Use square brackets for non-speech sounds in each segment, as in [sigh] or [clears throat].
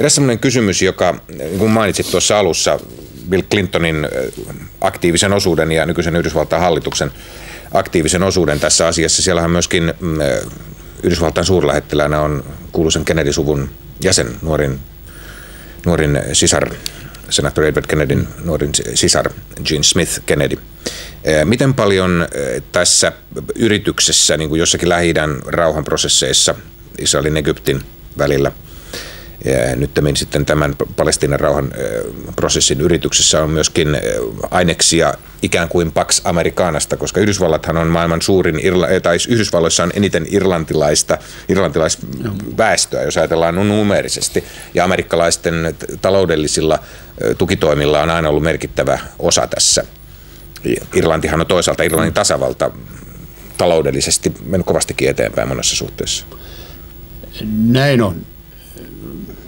Eräs sellainen kysymys, joka, niin kuin mainitsit tuossa alussa, Bill Clintonin aktiivisen osuuden ja nykyisen Yhdysvaltain hallituksen aktiivisen osuuden tässä asiassa. Siellähän myöskin mm, Yhdysvaltain suurlähettiläänä on kuuluisen Kennedy-suvun jäsen, nuorin, nuorin sisar, senaattori Edward Kennedyn nuorin sisar Jean Smith Kennedy. Miten paljon tässä yrityksessä, niin kuin jossakin lähi rauhanprosesseissa Israelin Egyptin välillä – nyt sitten tämän Palestiinan rauhan prosessin yrityksessä on myöskin aineksia ikään kuin Pax Americanasta, koska Yhdysvallathan on maailman suurin, tai Yhdysvalloissa on eniten irlantilaista, irlantilaisväestöä, jos ajatellaan numerisesti, ja amerikkalaisten taloudellisilla tukitoimilla on aina ollut merkittävä osa tässä. Irlantihan on toisaalta Irlannin tasavalta taloudellisesti mennyt kovastikin eteenpäin monessa suhteessa. Näin on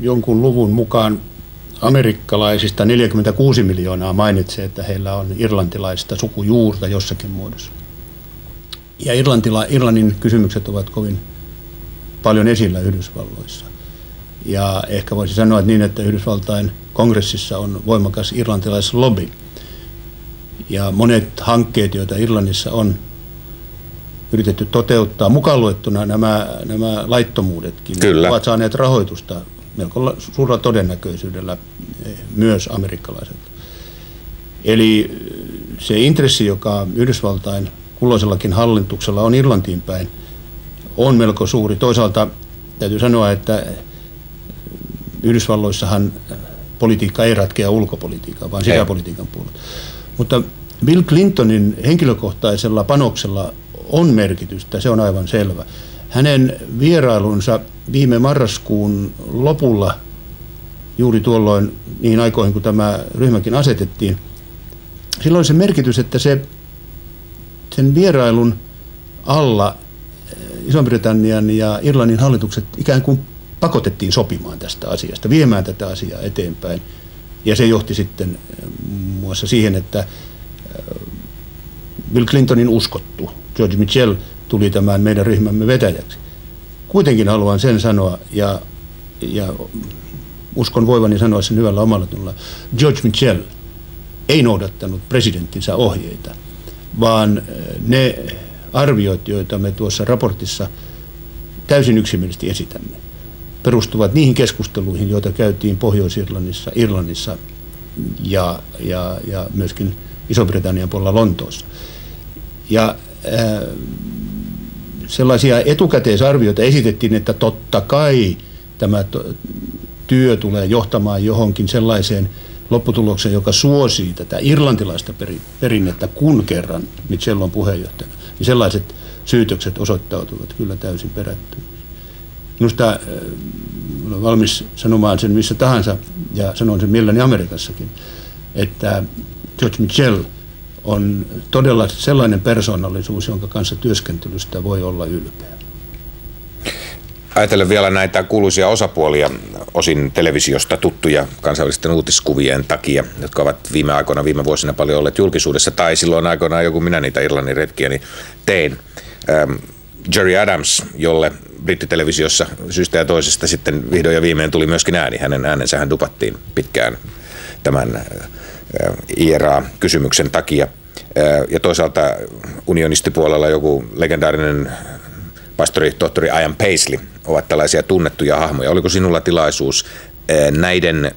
jonkun luvun mukaan amerikkalaisista 46 miljoonaa mainitsee, että heillä on irlantilaista sukujuurta jossakin muodossa. Ja Irlantila, Irlannin kysymykset ovat kovin paljon esillä Yhdysvalloissa. Ja ehkä voisi sanoa että niin, että Yhdysvaltain kongressissa on voimakas irlantilaislobby. Ja monet hankkeet, joita Irlannissa on yritetty toteuttaa, mukaan luettuna nämä, nämä laittomuudetkin, Kyllä. ovat saaneet rahoitusta melko suurella todennäköisyydellä eh, myös amerikkalaiset. Eli eh, se intressi, joka Yhdysvaltain kulloisellakin hallituksella on Irlantiin päin, on melko suuri. Toisaalta täytyy sanoa, että eh, Yhdysvalloissahan politiikka ei ratkea ulkopolitiikkaa, vaan sisäpolitiikan puolella. Mutta Bill Clintonin henkilökohtaisella panoksella on merkitystä, se on aivan selvä. Hänen vierailunsa viime marraskuun lopulla, juuri tuolloin niin aikoihin, kun tämä ryhmäkin asetettiin, silloin se merkitys, että se, sen vierailun alla eh, Iso-Britannian ja Irlannin hallitukset ikään kuin pakotettiin sopimaan tästä asiasta, viemään tätä asiaa eteenpäin. Ja se johti sitten eh, muun muassa siihen, että eh, Bill Clintonin uskottu George Mitchell tuli tämän meidän ryhmämme vetäjäksi. Kuitenkin haluan sen sanoa ja, ja uskon voivani sanoa sen hyvällä omalla tulla. George Mitchell ei noudattanut presidenttinsä ohjeita, vaan eh, ne arviot, joita me tuossa raportissa täysin yksimielisesti esitämme, perustuvat niihin keskusteluihin, joita käytiin Pohjois-Irlannissa, Irlannissa ja, ja, ja myöskin Iso-Britannian puolella Lontoossa. Ja äh, sellaisia etukäteisarvioita esitettiin, että totta kai tämä työ tulee johtamaan johonkin sellaiseen lopputulokseen, joka suosii tätä irlantilaista perinnettä, kun kerran Mitchell on puheenjohtajana. Niin sellaiset syytökset osoittautuvat kyllä täysin perättömiksi. Minusta äh, olen valmis sanomaan sen missä tahansa, ja sanon sen mielelläni Amerikassakin, että George Mitchell – on todella sellainen persoonallisuus, jonka kanssa työskentelystä voi olla ylpeä. Ajatellen vielä näitä kuuluisia osapuolia, osin televisiosta tuttuja kansainvälisten uutiskuvien takia, jotka ovat viime aikoina, viime vuosina paljon olleet julkisuudessa, tai silloin aikoinaan joku minä niitä Irlannin retkiä, niin tein. Ähm, Jerry Adams, jolle brittitelevisiossa syystä ja toisesta sitten vihdoin ja viimein tuli myöskin ääni. Hänen äänensähän dupattiin pitkään tämän IRA-kysymyksen takia. Ja toisaalta unionistipuolella joku legendaarinen pastori tohtori Ian Paisley ovat tällaisia tunnettuja hahmoja. Oliko sinulla tilaisuus näiden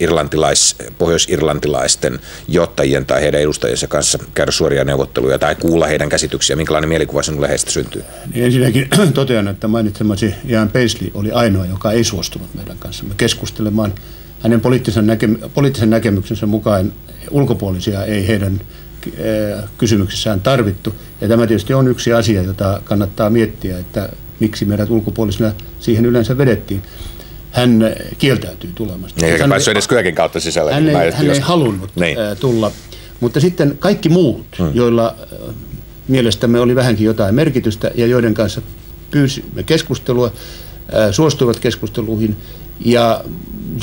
irlantilais, pohjois-irlantilaisten johtajien tai heidän edustajiensa kanssa käydä suoria neuvotteluja tai kuulla heidän käsityksiä? Minkälainen mielikuva sinulle heistä syntyy? Niin ensinnäkin [clears throat] totean, että mainitsemasi Ian Paisley oli ainoa, joka ei suostunut meidän kanssamme keskustelemaan – hänen poliittisen, näke- poliittisen näkemyksensä mukaan ulkopuolisia ei heidän eh, kysymyksissään tarvittu. Ja tämä tietysti on yksi asia, jota kannattaa miettiä, että miksi meidät ulkopuolisina siihen yleensä vedettiin. Hän kieltäytyy tulemasta. Niin, hän päässyt edes kyökin kautta sisälle. Hän ei, hän ei halunnut niin. Eh, tulla. Mutta sitten kaikki muut, hmm. joilla eh, mielestämme oli vähänkin jotain merkitystä ja joiden kanssa pyysimme keskustelua, suostuivat keskusteluihin ja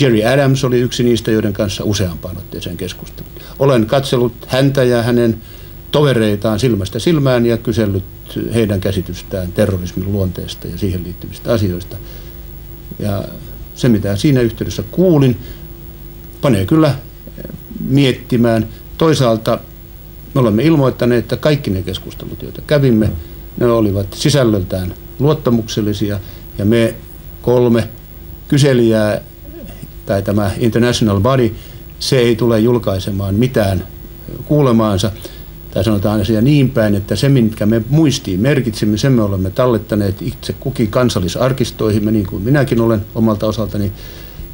Jerry Adams oli yksi niistä, joiden kanssa useampaan otteeseen keskustelin. Olen katsellut häntä ja hänen tovereitaan silmästä silmään ja kysellyt heidän käsitystään terrorismin luonteesta ja siihen liittyvistä asioista. Ja Se, mitä siinä yhteydessä kuulin, panee kyllä miettimään. Toisaalta me olemme ilmoittaneet, että kaikki ne keskustelut, joita kävimme, ne olivat sisällöltään luottamuksellisia ja me kolme kyselijää tai tämä International Body, se ei tule julkaisemaan mitään kuulemaansa. Tai sanotaan asia niin päin, että se, minkä me muistiin merkitsimme, sen me olemme tallettaneet itse kukin kansallisarkistoihimme, niin kuin minäkin olen omalta osaltani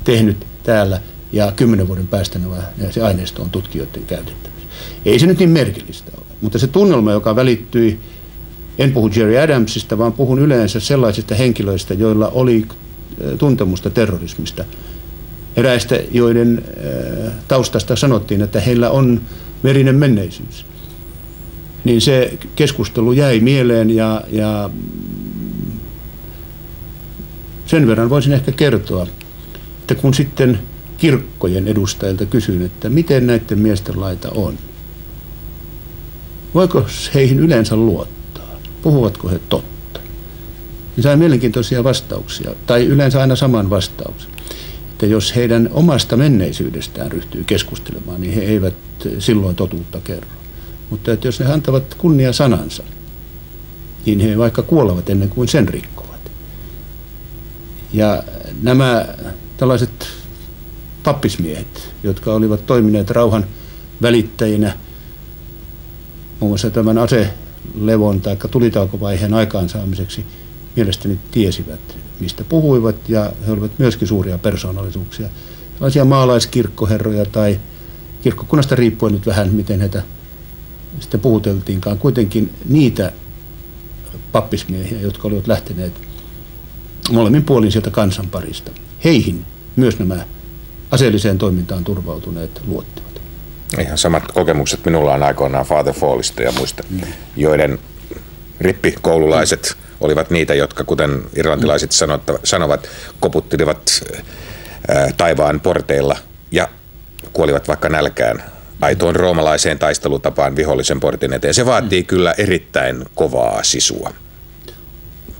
tehnyt täällä. Ja kymmenen vuoden päästä se aineisto on tutkijoiden käytettävissä. Ei se nyt niin merkillistä ole, mutta se tunnelma, joka välittyi, en puhu Jerry Adamsista, vaan puhun yleensä sellaisista henkilöistä, joilla oli tuntemusta terrorismista. Eräistä, joiden taustasta sanottiin, että heillä on verinen menneisyys. Niin se keskustelu jäi mieleen ja, ja sen verran voisin ehkä kertoa, että kun sitten kirkkojen edustajilta kysyin, että miten näiden miesten laita on, voiko heihin yleensä luottaa, puhuvatko he totta, niin sain mielenkiintoisia vastauksia, tai yleensä aina saman vastauksen että jos heidän omasta menneisyydestään ryhtyy keskustelemaan, niin he eivät silloin totuutta kerro. Mutta että jos he antavat kunnia sanansa, niin he vaikka kuolevat ennen kuin sen rikkovat. Ja nämä tällaiset pappismiehet, jotka olivat toimineet rauhan välittäjinä, muun muassa tämän aselevon tai tulitaukovaiheen aikaansaamiseksi, mielestäni tiesivät, mistä puhuivat, ja he olivat myöskin suuria persoonallisuuksia. Tällaisia maalaiskirkkoherroja tai kirkkokunnasta riippuen nyt vähän, miten heitä sitten puhuteltiinkaan. Kuitenkin niitä pappismiehiä, jotka olivat lähteneet molemmin puolin sieltä kansanparista. Heihin myös nämä aseelliseen toimintaan turvautuneet luottivat. Ihan samat kokemukset minulla on aikoinaan Father Fallista ja muista, mm. joiden rippikoululaiset olivat niitä, jotka kuten irlantilaiset sanovat, koputtelivat taivaan porteilla ja kuolivat vaikka nälkään aitoon roomalaiseen taistelutapaan vihollisen portin eteen. Se vaatii mm. kyllä erittäin kovaa sisua.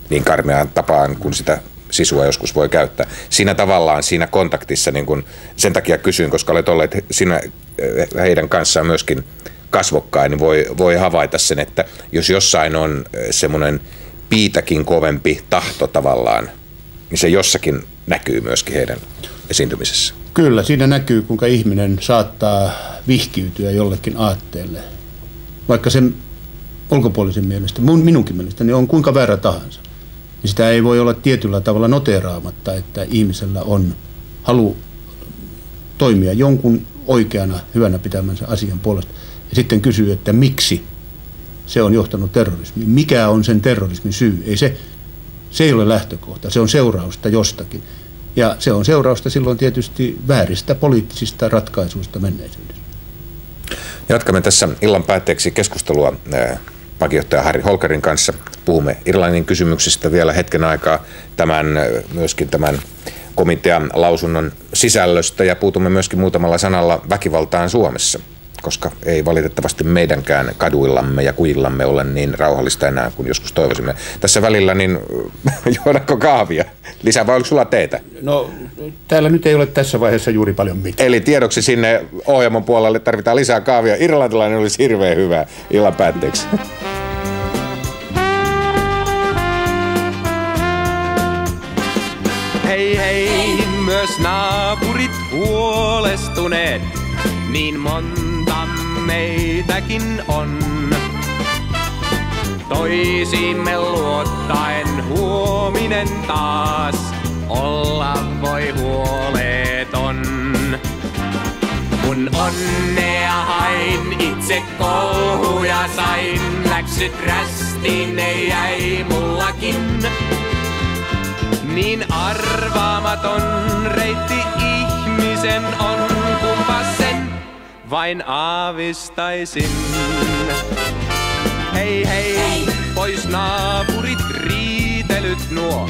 Niin karmeaan tapaan, kun sitä sisua joskus voi käyttää. Siinä tavallaan, siinä kontaktissa, niin kun, sen takia kysyin, koska olet olleet sinä, heidän kanssaan myöskin kasvokkain, niin voi, voi havaita sen, että jos jossain on semmoinen – piitäkin kovempi tahto tavallaan, niin se jossakin näkyy myöskin heidän esiintymisessä. Kyllä, siinä näkyy, kuinka ihminen saattaa vihkiytyä jollekin aatteelle, vaikka sen ulkopuolisen mielestä, mun, minunkin mielestäni on kuinka väärä tahansa. Niin sitä ei voi olla tietyllä tavalla noteraamatta, että ihmisellä on halu toimia jonkun oikeana, hyvänä pitämänsä asian puolesta. Ja sitten kysyy, että miksi se on johtanut terrorismiin. Mikä on sen terrorismin syy? Ei se, se ei ole lähtökohta, se on seurausta jostakin. Ja se on seurausta silloin tietysti vääristä poliittisista ratkaisuista menneisyydessä. Jatkamme tässä illan päätteeksi keskustelua pakijohtaja Harri Holkerin kanssa. Puhumme Irlannin kysymyksistä vielä hetken aikaa tämän, myöskin tämän komitean lausunnon sisällöstä ja puutumme myöskin muutamalla sanalla väkivaltaan Suomessa – koska ei valitettavasti meidänkään kaduillamme ja kuillamme ole niin rauhallista enää kuin joskus toivoisimme. Tässä välillä, niin [laughs] juodaanko kahvia? Lisää vai oliko sulla teetä? No, täällä nyt ei ole tässä vaiheessa juuri paljon mitään. Eli tiedoksi sinne ohjelman puolelle tarvitaan lisää kahvia. Irlantilainen olisi hirveän hyvä illan päätteeksi. [laughs] myös naapurit huolestuneet, niin monta meitäkin on. Toisimme luottaen huominen taas olla voi huoleton. Kun onnea hain, itse kohuja sain, läksyt rästiin ne jäi mullakin. Niin arvaamaton ihmisen on, kumpa sen vain aavistaisin. Hei hei, hei. pois naapurit riitelyt nuo,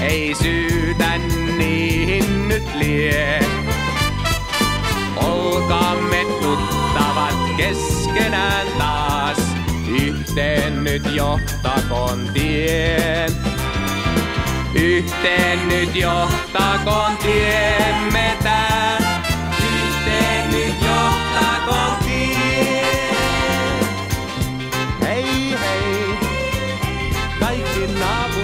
ei syytä niihin nyt lie. Olkaamme tuttavat keskenään taas, yhteen nyt johtakoon tien. Yhteen nyt johtakoon tiemme tää. Yhteen nyt johtakoon tie. Hei hei, kaikki naapurit.